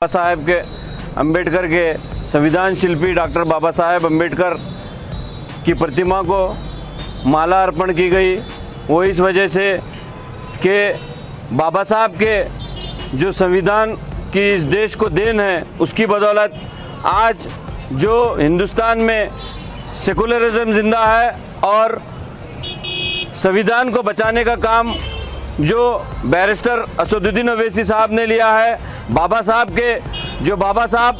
बाबा साहेब के, अंबेडकर के संविधान शिल्पी डॉक्टर बाबा साहेब अंबेडकर की प्रतिमा को माला अर्पण की गई। वो इस वजह से कि बाबा साहब के जो संविधान की इस देश को देन है, उसकी बदौलत आज जो हिंदुस्तान में सेकुलरिज्म ज़िंदा है और संविधान को बचाने का काम जो बैरिस्टर असदुद्दीन अवैसी साहब ने लिया है, बाबा साहब के, जो बाबा साहब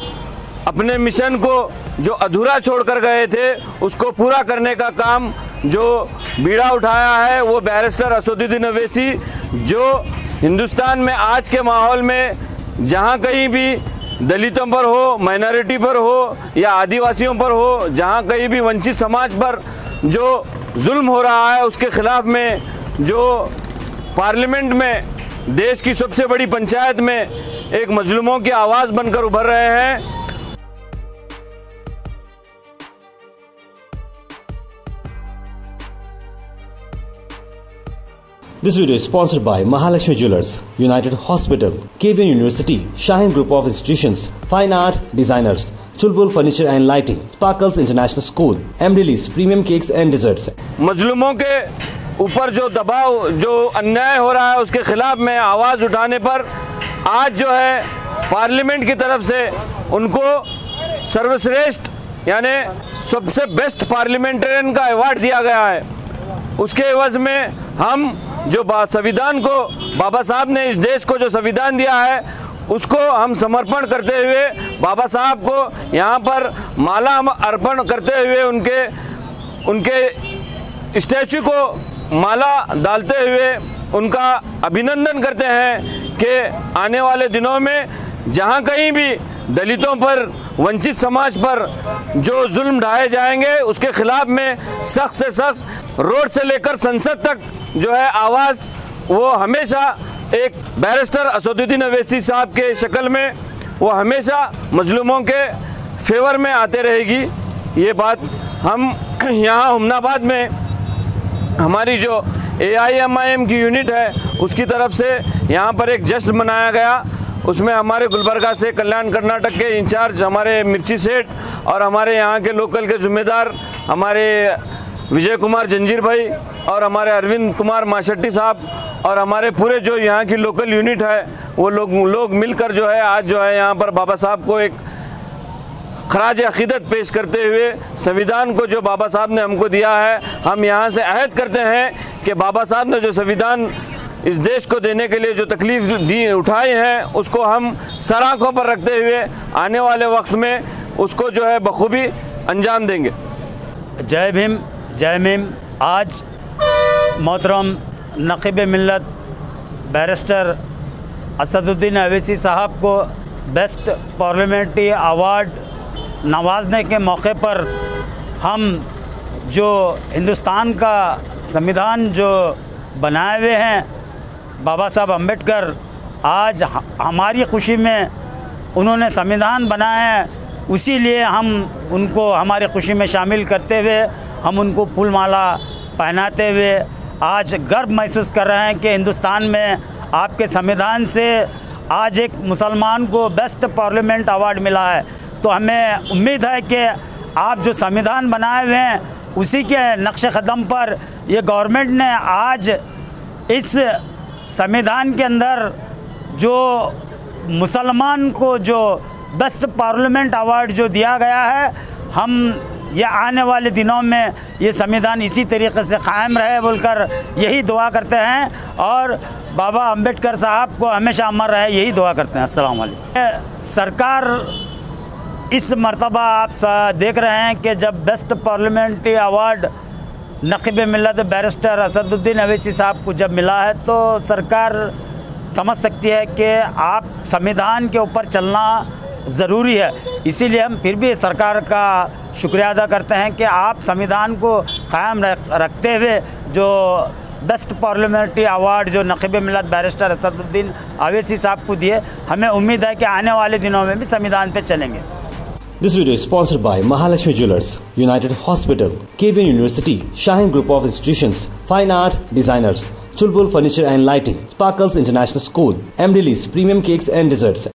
अपने मिशन को जो अधूरा छोड़कर गए थे, उसको पूरा करने का काम जो बीड़ा उठाया है, वो बैरिस्टर असदुद्दीन अवैसी, जो हिंदुस्तान में आज के माहौल में जहाँ कहीं भी दलितों पर हो, माइनॉरिटी पर हो, या आदिवासियों पर हो, जहाँ कहीं भी वंचित समाज पर जो जुल्म हो रहा है, उसके ख़िलाफ़ में जो पार्लियामेंट में देश की सबसे बड़ी पंचायत में एक मजलूमों की आवाज़ बनकर उभर रहे हैं This video is sponsored by Mahalakshmi Jewelers, United Hospital, KBN University, Shaheen Group of Institutions, Fine Art Designers, Chulbul Furniture and Lighting, Sparkles International School, Emrilis Premium Cakes and Desserts. मजलूमों के ऊपर जो दबाव, जो अन्याय हो रहा है उसके खिलाफ में आवाज़ उठाने पर आज जो है पार्लियामेंट की तरफ़ से उनको सर्वश्रेष्ठ, यानी सबसे बेस्ट पार्लियामेंटेरियन का अवार्ड दिया गया है। उसके एवज में हम जो संविधान को, बाबा साहब ने इस देश को जो संविधान दिया है, उसको हम समर्पण करते हुए, बाबा साहब को यहाँ पर माला हम अर्पण करते हुए उनके उनके स्टैचू को माला डालते हुए उनका अभिनंदन करते हैं कि आने वाले दिनों में जहाँ कहीं भी दलितों पर, वंचित समाज पर जो जुल्म ढाए जाएँगे, उसके खिलाफ में सख्त से सख्त, रोड से लेकर संसद तक जो है आवाज़, वो हमेशा एक बैरिस्टर असदुद्दीन अवैसी साहब के शक्ल में, वो हमेशा मजलूमों के फेवर में आते रहेगी। ये बात हम यहाँ हमनाबाद में हमारी जो A I M I M की यूनिट है, उसकी तरफ़ से यहाँ पर एक जश्न मनाया गया। उसमें हमारे गुलबर्गा से कल्याण कर्नाटक के इंचार्ज, हमारे मिर्ची सेठ और हमारे यहाँ के लोकल के ज़िम्मेदार, हमारे विजय कुमार जंजीर भाई और हमारे अरविंद कुमार माशट्टी साहब और हमारे पूरे जो यहाँ की लोकल यूनिट है, वो लोग लोग मिलकर जो है, आज जो है यहाँ पर बाबा साहब को एक खराज अकीदत पेश करते हुए संविधान को जो बाबा साहब ने हमको दिया है, हम यहाँ से अहद करते हैं कि बाबा साहब ने जो संविधान इस देश को देने के लिए जो तकलीफ़ दी, उठाई हैं, उसको हम सर आँखों पर रखते हुए आने वाले वक्त में उसको जो है बखूबी अंजाम देंगे। जय भीम जय भीम आज मोहतरम नकीब मिलत बैरिस्टर असदुद्दीन अवैसी साहब को बेस्ट पार्लियामेंट्री अवार्ड नवाजने के मौके पर हम जो हिंदुस्तान का संविधान जो बनाए हुए हैं, बाबा साहब अंबेडकर आज हमारी खुशी में उन्होंने संविधान बनाया है, उसी लिए हम उनको, हमारे खुशी में शामिल करते हुए, हम उनको फूल माला पहनाते हुए आज गर्व महसूस कर रहे हैं कि हिंदुस्तान में आपके संविधान से आज एक मुसलमान को बेस्ट पार्लियामेंट अवार्ड मिला है। तो हमें उम्मीद है कि आप जो संविधान बनाए हुए हैं, उसी के नक्श कदम पर ये गवर्नमेंट ने आज इस संविधान के अंदर जो मुसलमान को जो बेस्ट पार्लियामेंट अवार्ड जो दिया गया है, हम ये आने वाले दिनों में ये संविधान इसी तरीके से कायम रहे बोलकर यही दुआ करते हैं। और बाबा अंबेडकर साहब को हमेशा अमर रहे, यही दुआ करते हैं। अस्सलाम सरकार इस मरतबा आप देख रहे हैं कि जब बेस्ट पार्लियामेंट्री अवार्ड नकीब मिलत बैरिस्टर असदुद्दीन अवैसी साहब को जब मिला है तो सरकार समझ सकती है कि आप संविधान के ऊपर चलना ज़रूरी है। इसीलिए हम फिर भी सरकार का शुक्रिया अदा करते हैं कि आप संविधान को क़ायम रखते हुए जो बेस्ट पार्लियामेंट्री अवार्ड जो नकीब मिलत बैरिस्टर असदुद्दीन अवैसी साहब को दिए, हमें उम्मीद है कि आने वाले दिनों में भी संविधान पर चलेंगे। This video is sponsored by Mahalakshmi Jewelers, United Hospital, KBN University, Shaheen Group of Institutions, Fine Art Designers, Chulbul Furniture and Lighting, Sparkles International School, Emrilis Premium Cakes and Desserts.